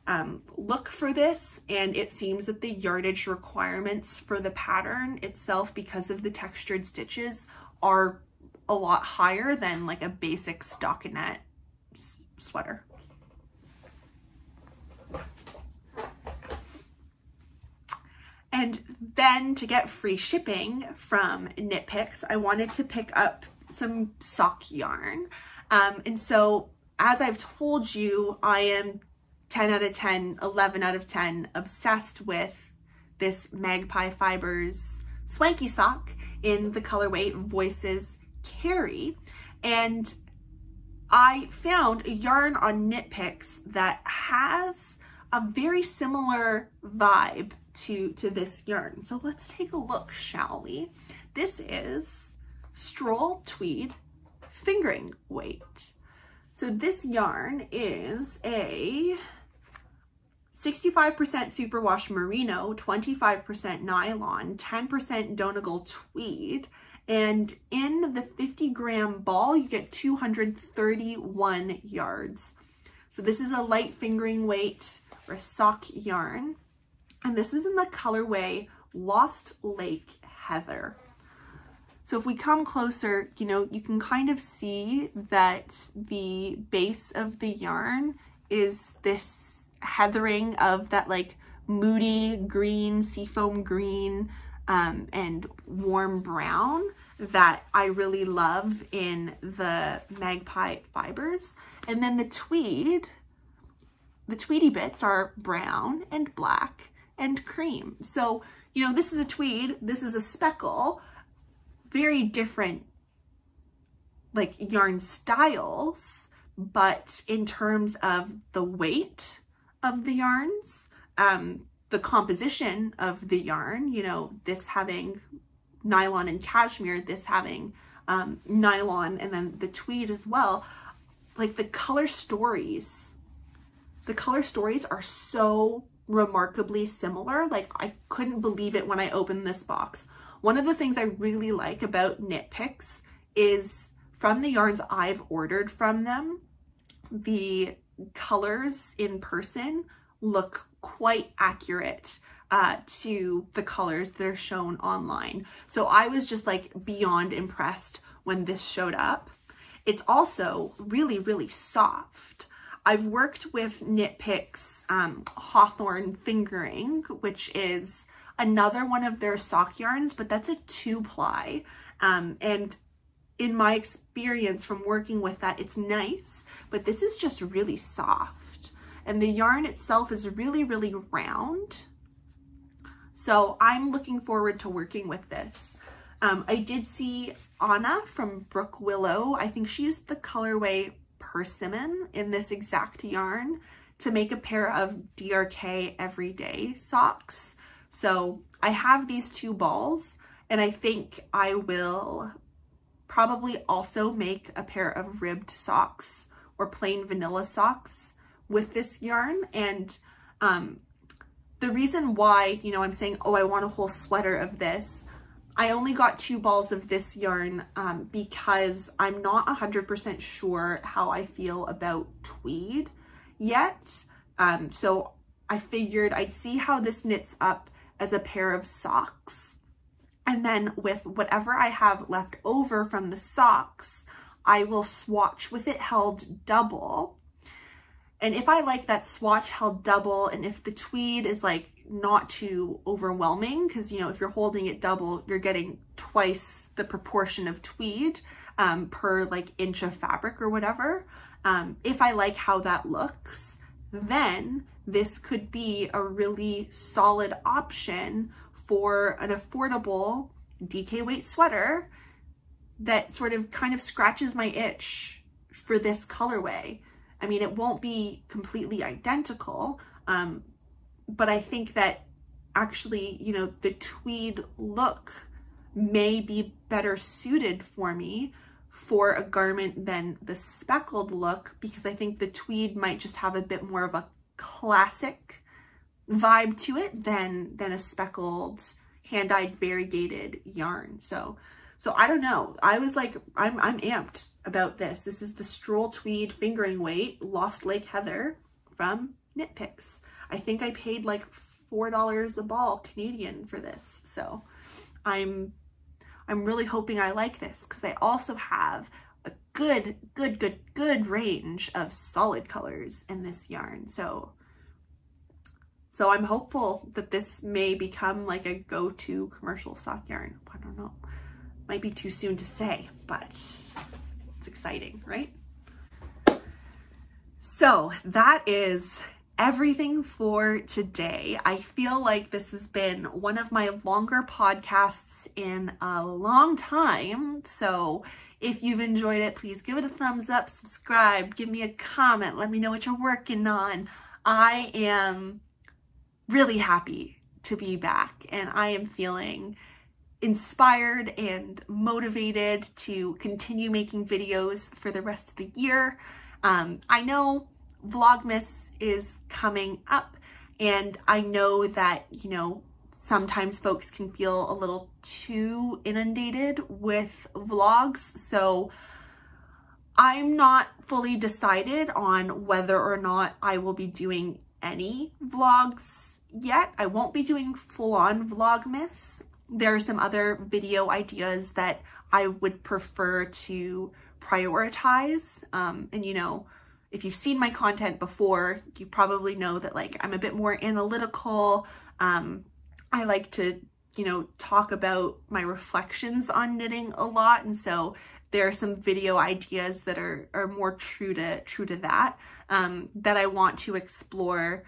um, look for this. And it seems that the yardage requirements for the pattern itself, because of the textured stitches, are a lot higher than like a basic stockinette sweater. And then to get free shipping from Knit Picks, I wanted to pick up some sock yarn. Um, and so as I've told you, I am 10 out of 10, 11 out of 10 obsessed with this Magpie Fibers swanky sock in the colorway Voices Carry. And I found a yarn on Knit Picks that has a very similar vibe to, to this yarn. So let's take a look, shall we? This is Stroll Tweed fingering weight. So this yarn is a 65% superwash merino, 25% nylon, 10% Donegal tweed, and in the 50 gram ball, you get 231 yards. So this is a light fingering weight or sock yarn. And this is in the colorway Lost Lake Heather. So if we come closer, you know, you can kind of see that the base of the yarn is this heathering of that like moody green, seafoam green, um, and warm brown that I really love in the magpie fibers. And then the tweed, the tweedy bits are brown and black and cream. So, you know, this is a tweed, this is a speckle, very different like yarn styles, but in terms of the weight of the yarns, um, the composition of the yarn, you know, this having nylon and cashmere, this having um, nylon and then the tweed as well, like the color stories, the color stories are so remarkably similar. Like I couldn't believe it when I opened this box. One of the things I really like about Knit Picks is from the yarns I've ordered from them, the colors in person look quite accurate uh, to the colors that are shown online. So I was just like beyond impressed when this showed up. It's also really, really soft. I've worked with Knit Picks um, Hawthorn Fingering, which is another one of their sock yarns, but that's a two ply. Um, and in my experience from working with that, it's nice, but this is just really soft. And the yarn itself is really, really round. So I'm looking forward to working with this. Um, I did see Anna from Brook Willow. I think she used the colorway Persimmon in this exact yarn to make a pair of DRK Everyday socks. So I have these two balls and I think I will probably also make a pair of ribbed socks or plain vanilla socks with this yarn. And um, the reason why, you know, I'm saying, oh, I want a whole sweater of this, I only got two balls of this yarn um, because I'm not 100% sure how I feel about tweed yet. Um, so I figured I'd see how this knits up as a pair of socks. And then with whatever I have left over from the socks, I will swatch with it held double. And if I like that swatch held double and if the tweed is like not too overwhelming, because you know, if you're holding it double, you're getting twice the proportion of tweed um, per like inch of fabric or whatever. Um, if I like how that looks, then this could be a really solid option for an affordable DK weight sweater that sort of kind of scratches my itch for this colorway. I mean, it won't be completely identical, um, but I think that actually, you know, the tweed look may be better suited for me for a garment than the speckled look because I think the tweed might just have a bit more of a classic vibe to it than than a speckled hand-dyed variegated yarn. So so I don't know. I was like, I'm I'm amped about this. This is the Stroll Tweed Fingering Weight Lost Lake Heather from Knit Picks. I think I paid like $4 a ball Canadian for this. So I'm I'm really hoping I like this because I also have a good, good, good, good range of solid colors in this yarn. So so I'm hopeful that this may become like a go-to commercial sock yarn. I don't know. Might be too soon to say, but it's exciting, right? So that is everything for today. I feel like this has been one of my longer podcasts in a long time. So if you've enjoyed it, please give it a thumbs up, subscribe, give me a comment, let me know what you're working on. I am really happy to be back and I am feeling inspired and motivated to continue making videos for the rest of the year. Um, I know Vlogmas is coming up and I know that, you know, sometimes folks can feel a little too inundated with vlogs. So I'm not fully decided on whether or not I will be doing any vlogs yet. I won't be doing full-on Vlogmas. There are some other video ideas that I would prefer to prioritize. Um, and you know, if you've seen my content before, you probably know that like I'm a bit more analytical. Um, I like to, you know, talk about my reflections on knitting a lot. And so there are some video ideas that are, are more true to true to that, um, that I want to explore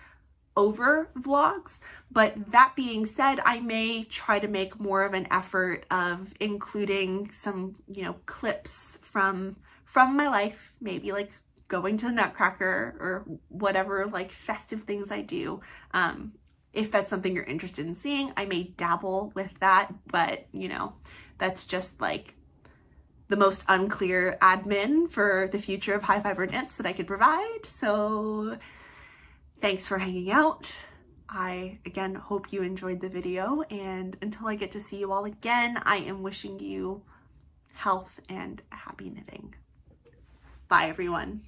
over vlogs. But that being said, I may try to make more of an effort of including some, you know, clips from from my life, maybe like going to the Nutcracker or whatever like festive things I do. Um, if that's something you're interested in seeing, I may dabble with that, but you know, that's just like the most unclear admin for the future of high fiber knits that I could provide. So thanks for hanging out. I, again, hope you enjoyed the video and until I get to see you all again, I am wishing you health and happy knitting. Bye everyone.